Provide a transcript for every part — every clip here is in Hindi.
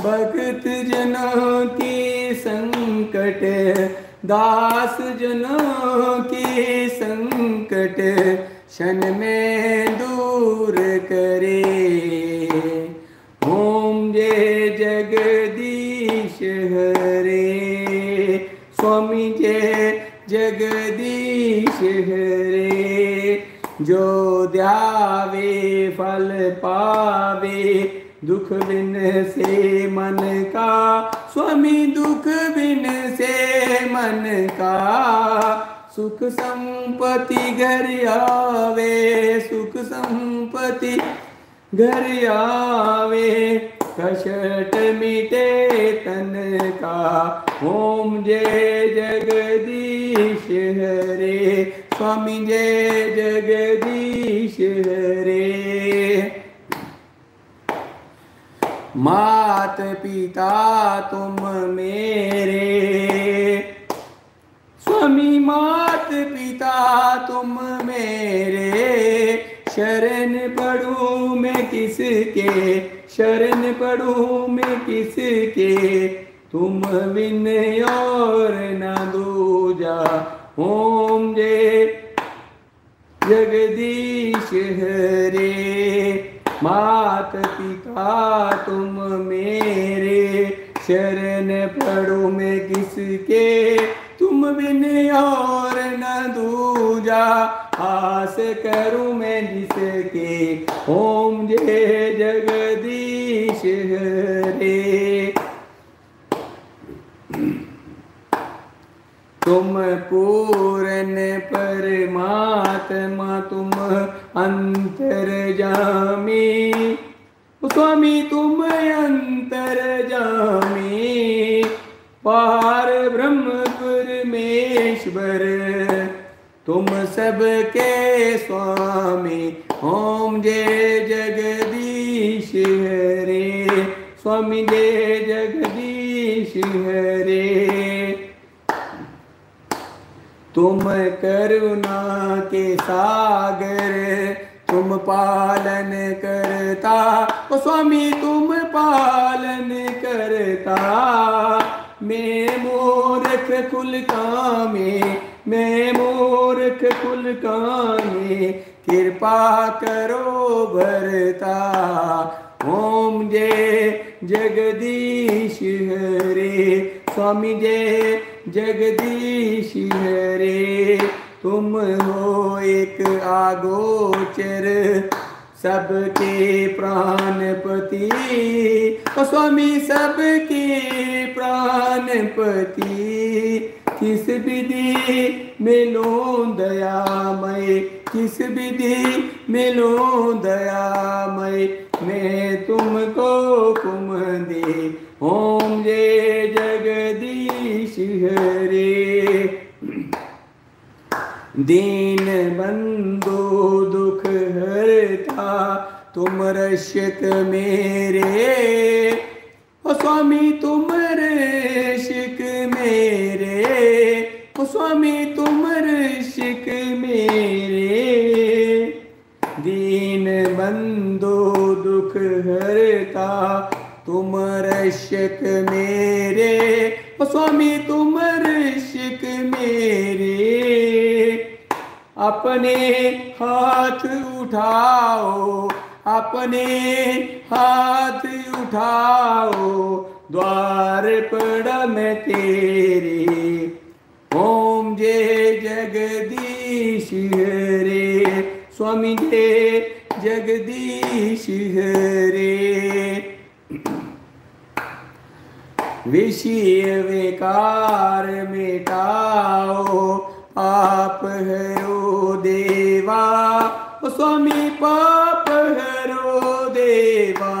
भक्त जनों की संकट, दास जनों की संकट, क्षण में दूर करे। ओम जय जगदीश हरे। स्वामी जय जगदीश हरे। जो ध्यावे फल पावे, दुख बिन से मन का। स्वामी, दुख बिन से मन का। सुख संपत्ति घर आवे, सुख संपत्ति घर आवे। कशट मिटे तन का। ओम जय जगदीश हरे। स्वामी जय जगदीश हरे। मात पिता तुम मेरे। स्वामी मात पिता तुम मेरे। शरण पढ़ू मैं किसके? शरण पढ़ू मैं किसके? तुम बिन और न दूजा ओम जय जगदीश हरे। मात पिता, तुम मेरे शरण पढ़ो मैं किसके? तुम बिन और न दूजा, आस करूँ मैं जिसके। ओम जय जगदीश हरे तुम पूरन परमात्मा तुम अंतर जामी स्वामी, तुम अंतर जामी पार ब्रह्म परमेश्वर तुम सबके स्वामी। ओम जय जगदीश हरे। स्वामी जय जगदीश हरे। तुम करुणा के सागर, तुम पालन करता। ओ स्वामी, तुम पालन करता। मैं मूर्ख कुल कामे मैं मूर्ख कुल कामे कृपा करो भरता। ओम जय जगदीश हरे। स्वामी जय जगदीश हरे। तुम हो एक आगोचर, सबके प्राणपति। ओ स्वामी, सबके प्राणपति। किस विधि मिलो दयामय, किस विधि मिलो दयामय, मैं तुमको कुम दे ओम जय हरे दीन बंधु दुख हरता, तुम रक्षक मेरे। ओ स्वामी, तुम रक्षक मेरे। ओ स्वामी, तुम रक्षक मेरे। दीन बंधु दुख हरता तुम रक्षक मेरे, ओ स्वामी तुम रक्षक मेरे। अपने हाथ उठाओ, अपने हाथ उठाओ, द्वार पड़ा मैं तेरे। ओम जय जगदीश हरे, स्वामी जय जगदीश हरे। विषय विकार मिटाओ पाप हरो देवा। ओ स्वामी पाप हरो देवा।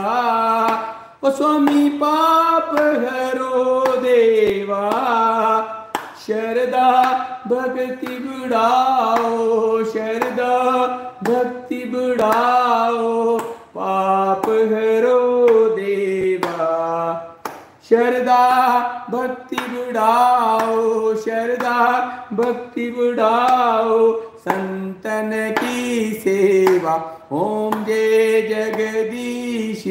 ओ स्वामी पाप हरो देवा। शरदा भक्ति बुढ़ाओ, शरदा भक्ति बुढ़ाओ, पाप हरो भक्ति बुढ़ाओ शरदा भक्ति बुढ़ाओ संतन की सेवा। ओम जय जगदीश।